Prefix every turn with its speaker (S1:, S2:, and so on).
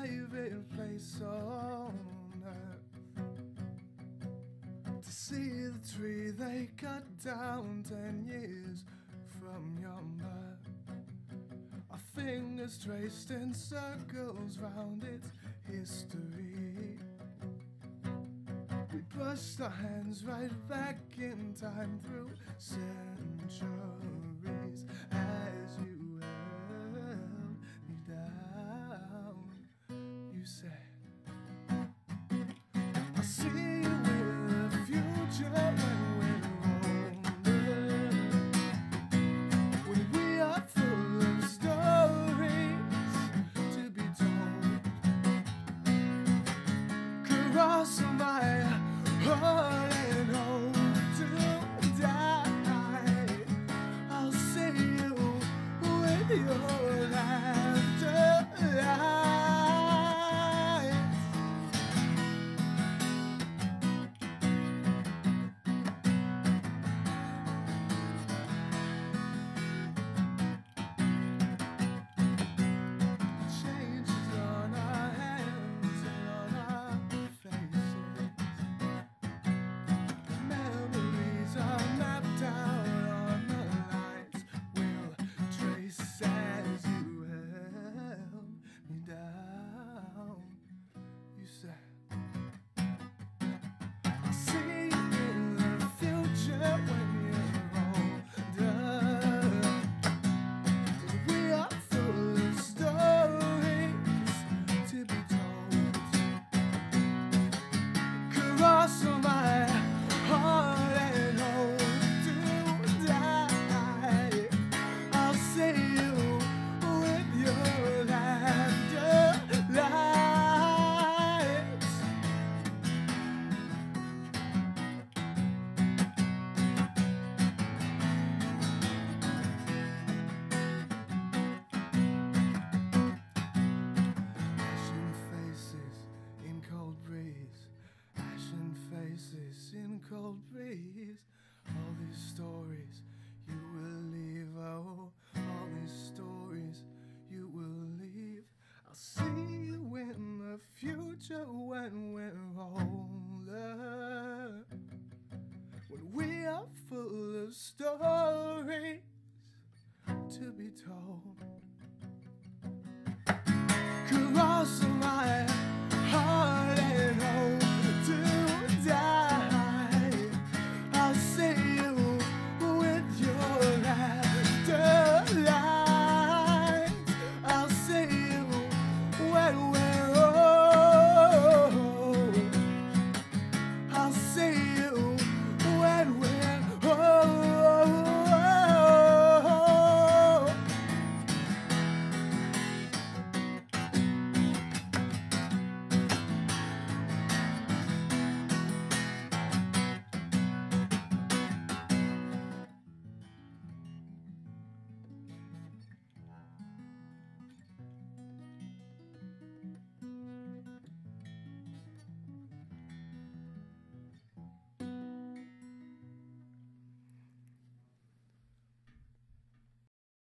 S1: favorite place on earth. To see the tree they cut down ten years from your birth. Our fingers traced in circles round its history. We pushed our hands right back in time through centuries. pass by. Oh. future when we're older. When we are full of stories to be told.